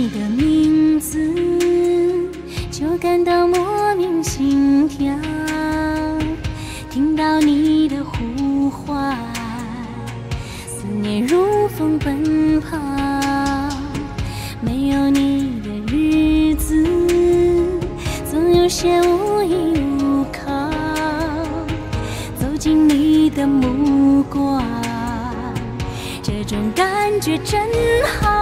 你的名字就感到莫名心跳听到你的呼唤思念如风奔跑没有你的日子总有些无依无靠走进你的目光这种感觉真好。